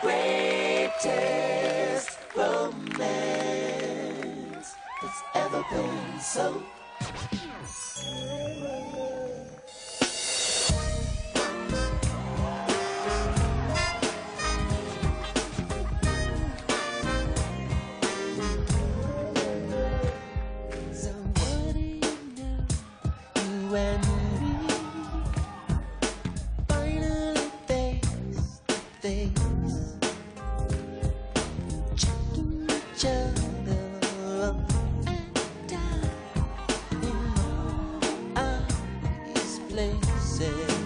greatest romance that's ever been so. Other in these places.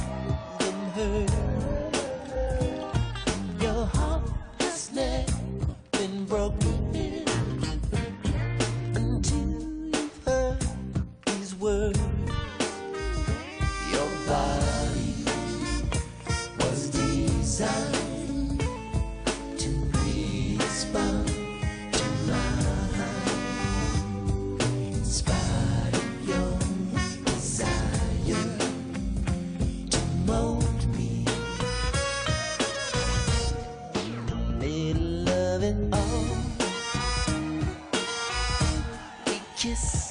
words. Your body was designed to respond to mine. In spite of your desire to mold me, in the middle of it all, we kiss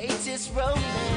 greatest romance.